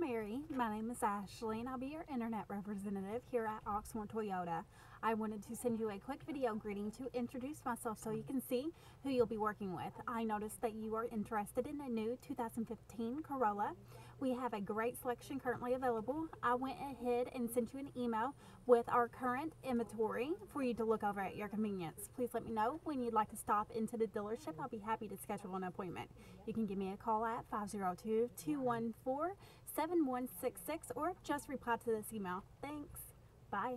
Mary. My name is Ashley, and I'll be your internet representative here at Oxmoor Toyota. I wanted to send you a quick video greeting to introduce myself so you can see who you'll be working with. I noticed that you are interested in a new 2015 Corolla. We have a great selection currently available. I went ahead and sent you an email with our current inventory for you to look over at your convenience. Please let me know when you'd like to stop into the dealership. I'll be happy to schedule an appointment. You can give me a call at 502 214 7166 or just reply to this email. Thanks. Bye.